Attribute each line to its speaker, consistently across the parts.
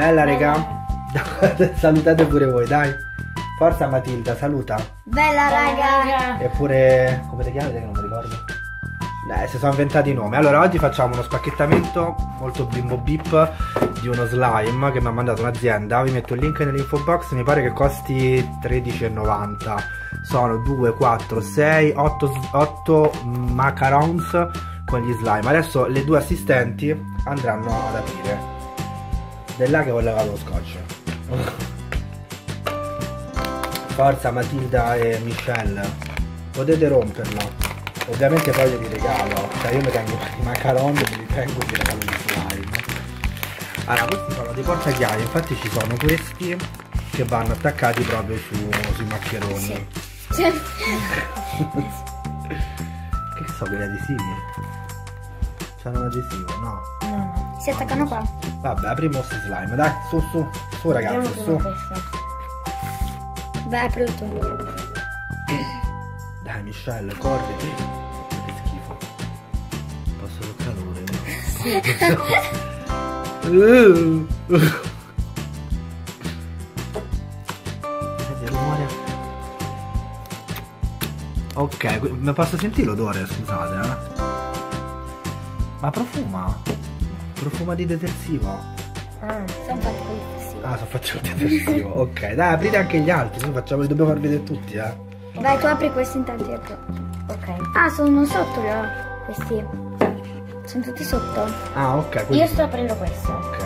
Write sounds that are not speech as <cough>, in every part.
Speaker 1: Bella raga. <laughs> Salutate pure voi, dai. Forza Matilda, saluta.
Speaker 2: Bella raga.
Speaker 1: Eppure, come ti chiami? Che non mi ricordo. Eh, si sono inventati i nomi. Allora, oggi facciamo uno spacchettamento molto bimbo beep di uno slime che mi ha mandato un'azienda. Vi metto il link nell'info box. Mi pare che costi 13,90. Sono 2, 4, 6, 8, 8 macarons con gli slime. Adesso le due assistenti andranno ad aprire. Della che ho levato lo scotch. Forza Matilda e Michelle. Potete romperla. Ovviamente poi glieli regalo. Cioè io mi tengo i macaron, me li tengo e vi regalo gli slime. Allora, questi sono dei portachiavi, infatti ci sono questi che vanno attaccati proprio su, sui maccheroni.
Speaker 2: Sì. <laughs>
Speaker 1: Che so, quelli adesivi? C'hanno un adesivo, no?
Speaker 2: Si attaccano qua.
Speaker 1: Vabbè, apriamo sti slime, dai, su, su, su ragazzi, su.
Speaker 2: Vai, aprilo tu.
Speaker 1: Dai Michelle, corri. Che schifo. Posso toccare Uh. Senti il rumore? Ok, ma posso sentire l'odore, scusate, eh? Ma profuma. Profuma di detersivo.
Speaker 2: Ah, sono fatti con il sì.
Speaker 1: Ah, so faccio il detersivo. <laughs> ok, dai, aprite anche gli altri, se facciamo, li dobbiamo far vedere tutti, eh.
Speaker 2: Vai, tu apri questo intanto io apro. Ok. Ah, sono sotto però, questi. Sono tutti sotto.
Speaker 1: Ah, ok, quindi-
Speaker 2: Io sto aprendo questo.
Speaker 1: Ok.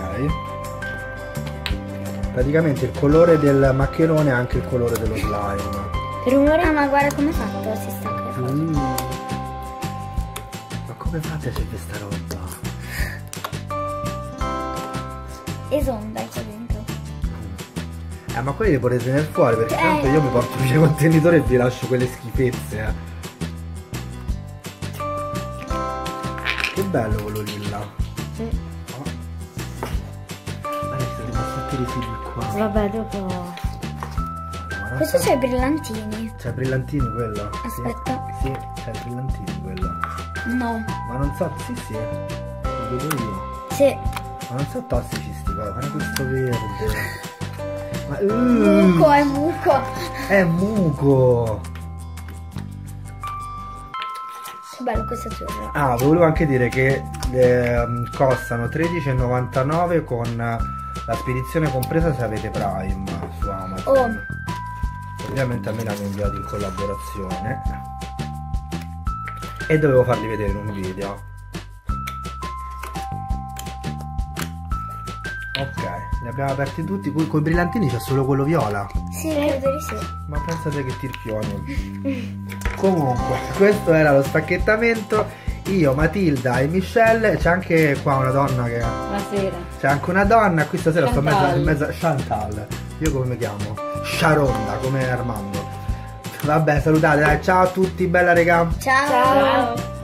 Speaker 1: Praticamente il colore del maccherone è anche il colore dello slime.
Speaker 2: Il rumore? Ah, ma guarda come è fatto, si stacca.
Speaker 1: Mm. Ma come fate a c'è questa roba?
Speaker 2: Esonda qua dentro.
Speaker 1: Eh ma quelli li potete tenere fuori perché
Speaker 2: Eh.
Speaker 1: tanto io mi porto via i contenitori e vi lascio quelle schifezze. eh. Che bello quello lilla.
Speaker 2: Sì.
Speaker 1: Guarda ci sono rimasti i residui qua.
Speaker 2: Vabbè, dopo.
Speaker 1: Guarda,
Speaker 2: Questo c'è i brillantini.
Speaker 1: C'è brillantini quello? Sì.
Speaker 2: Aspetta.
Speaker 1: Sì, c'è i brillantini quello.
Speaker 2: No.
Speaker 1: Ma non so, sì sì, lo vedo io.
Speaker 2: Sì.
Speaker 1: Ma non so tossici guarda questo verde. Ma
Speaker 2: Muco,
Speaker 1: uh,
Speaker 2: è muco.
Speaker 1: è muco.
Speaker 2: Che bello questo azzurro.
Speaker 1: Ah, volevo anche dire che ehm, costano 13,99 con la spedizione compresa se avete Prime su Amazon. Ovviamente a me l'hanno inviato in collaborazione. E dovevo farli vedere in un video. Li abbiamo aperti tutti. Con i brillantini c'è solo quello viola.
Speaker 2: Sì, credo di sì.
Speaker 1: Ma pensate che tirpioni. Comunque, questo era lo spacchettamento. Io, Matilda e Michelle. C'è anche qua una donna che.
Speaker 3: Buonasera.
Speaker 1: C'è anche una donna. Qui stasera sto in mezzo,
Speaker 3: Chantal.
Speaker 1: in mezzo a Chantal. Io come mi chiamo? Sharonda, come Armando. Vabbè, salutate, dai, ciao a tutti, bella regà.
Speaker 2: Ciao.
Speaker 3: Ciao.